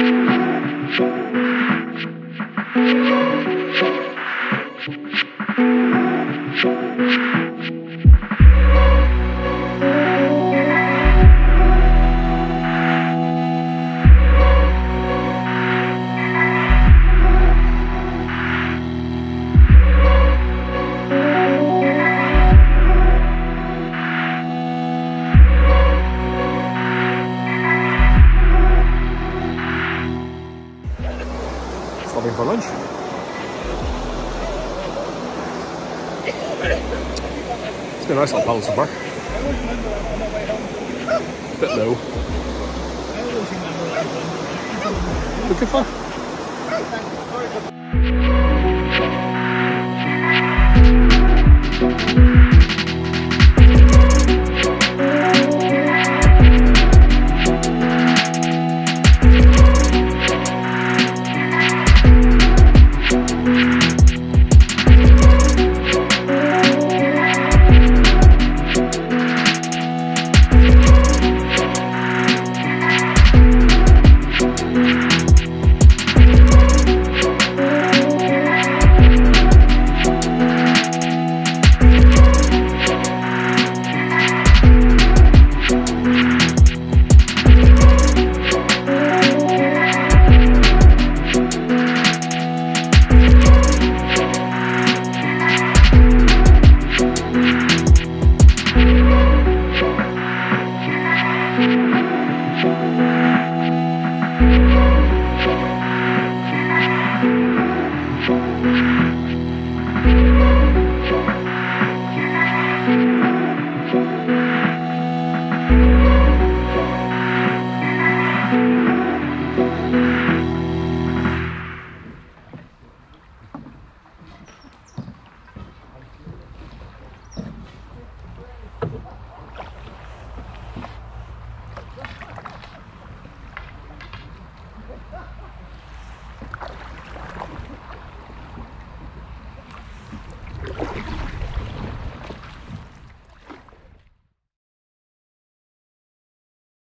Thank you. Stopping for lunch. It's been a nice little panel so far. Bit low. Good fun.